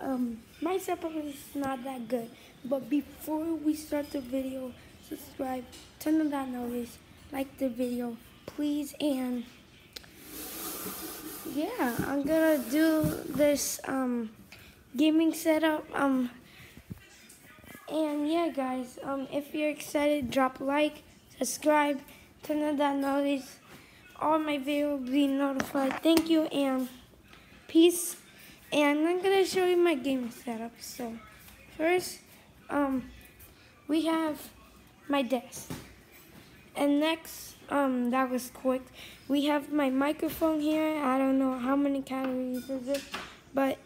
Um, my setup is not that good, but before we start the video, subscribe, turn on that notice, like the video, please, and yeah, I'm gonna do this um gaming setup. Um, and yeah, guys, um, if you're excited, drop a like, subscribe, turn on that notice. All my videos will be notified. Thank you and peace. And I'm gonna show you my gaming setup. So first, um, we have my desk. And next, um, that was quick. We have my microphone here. I don't know how many calories is it, but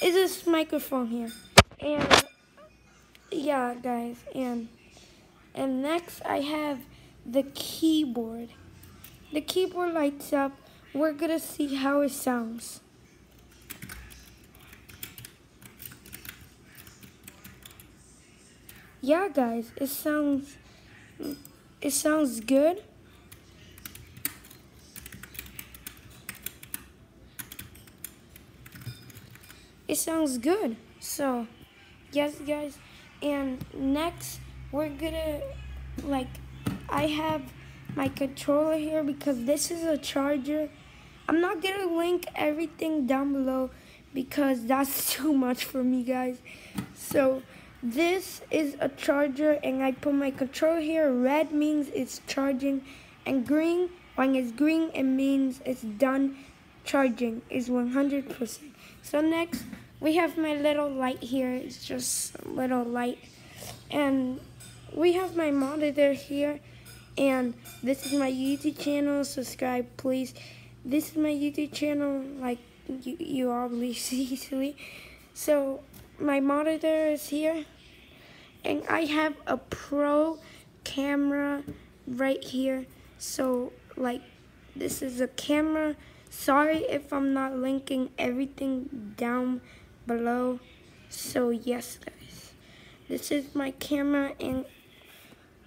it's this microphone here. And yeah, guys, and and next I have the keyboard. The keyboard lights up. We're gonna see how it sounds. Yeah, guys, it sounds it sounds good. It sounds good. So, yes, guys. And next, we're gonna like I have my controller here because this is a charger. I'm not gonna link everything down below because that's too much for me, guys. So. This is a charger and I put my controller here. Red means it's charging and green, when it's green, it means it's done charging, is 100%. So next, we have my little light here. It's just a little light. And we have my monitor here. And this is my YouTube channel. Subscribe, please. This is my YouTube channel, like you, you all see. So my monitor is here and I have a pro camera right here. So like this is a camera. Sorry if I'm not linking everything down below. So yes guys. This is my camera and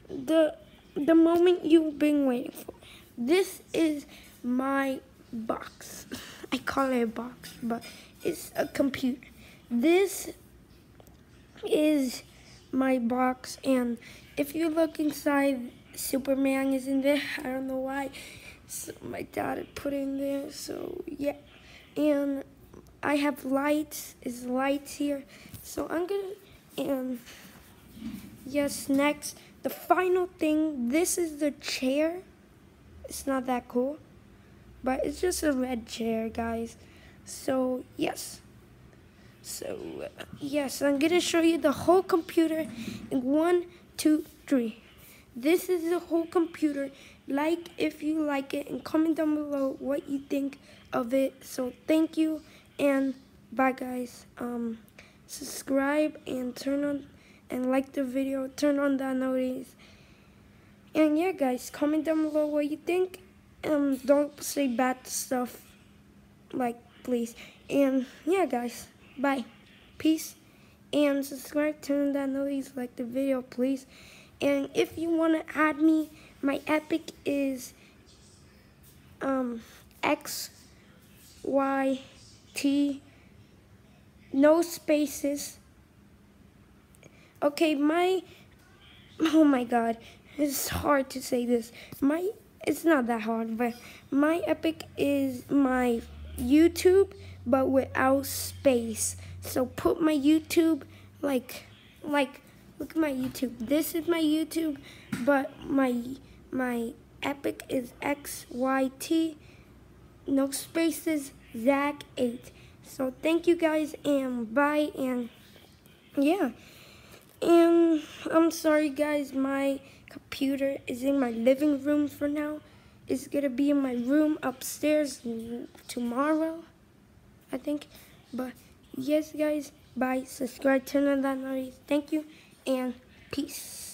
the the moment you've been waiting for. This is my box. I call it a box but it's a computer. This is my box and if you look inside Superman is in there. I don't know why. So my dad put in there so yeah. And I have lights is lights here. So I'm gonna and yes next the final thing this is the chair. It's not that cool but it's just a red chair guys. So yes so, yes, I'm going to show you the whole computer in one, two, three. This is the whole computer. Like if you like it and comment down below what you think of it. So, thank you and bye, guys. Um, subscribe and turn on and like the video. Turn on that notice. And yeah, guys, comment down below what you think. Um, don't say bad stuff, like, please. And yeah, guys. Bye. Peace. And subscribe, turn that notice, like the video, please. And if you want to add me, my epic is um, X, Y, T, no spaces. Okay, my, oh my god, it's hard to say this. My, it's not that hard, but my epic is my YouTube but without space. So put my YouTube like like look at my YouTube. This is my YouTube, but my my epic is XYT no spaces Zach 8. So thank you guys and bye and yeah. And I'm sorry guys, my computer is in my living room for now. It's gonna be in my room upstairs tomorrow. I think. But yes, guys, bye. Subscribe, turn on that notice. Thank you, and peace.